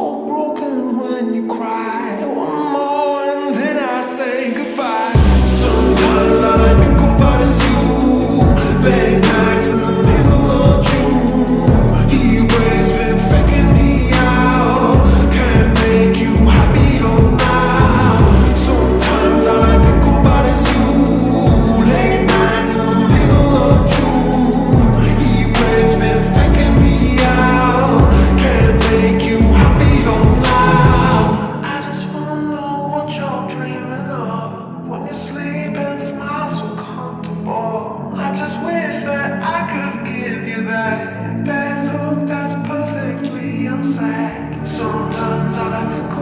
so broken. I could give you that that look that's perfectly unsaid. Sometimes all I think.